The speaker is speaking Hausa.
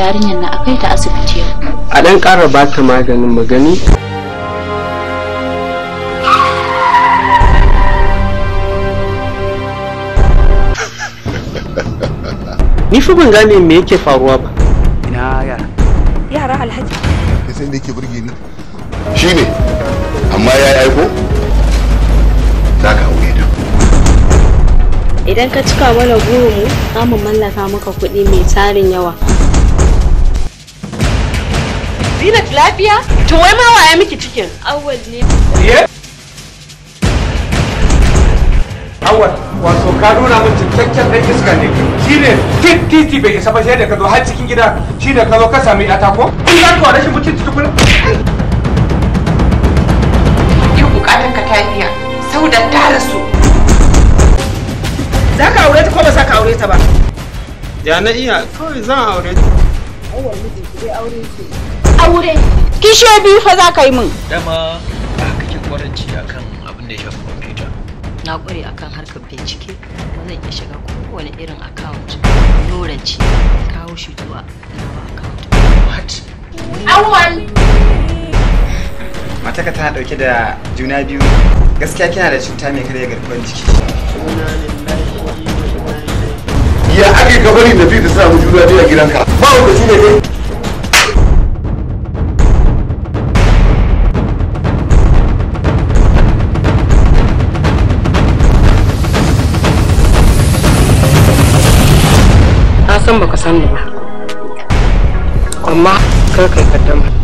yarinyar na akai ta asibiti yau. A ɗan ƙara ba ta maganin magani ni fa ban gane me yake faruwa ba. Ina yara? Yara alhaji. Kai sai da yake burge ni? Shine amma ya yi aiko? Za ka aure ta. Idan ka cika mana burinmu za mu mallaka maka kuɗi mai tarin yawa. Lafiya? To wai ma waya miki cikin? awwal ne awal wato ka nuna min cikakken dan iska ne shine tit titi bai isa ba sai da ka zo har cikin gida shine ka zo ka sami yata ko in za ka rashin mutunci tukuna Yi bukatun ka ta biya. Saudan ta rasu. Za ka aure ta ko ba za ka aure ta ba? ya na iya kawai zan aure ta aure kishiyo biyu fa za ka yi min. Dama ba kake kwaranci akan abin da ya shafi kwamfuta. Na kware akan harkar bincike. Ba zan iya shiga kowane irin account. Loranci kawo shi zuwa nawa account. What? Awwal mataka tana ɗauke da juna biyu. Gaskiya kina da cuta mai karya garkuwar jiki. Ya ake kabari da fi da sa mu juna biyu a gidanka? Ba wanda shi ne kai. San baka san ni ba. Amma kar kai kaddama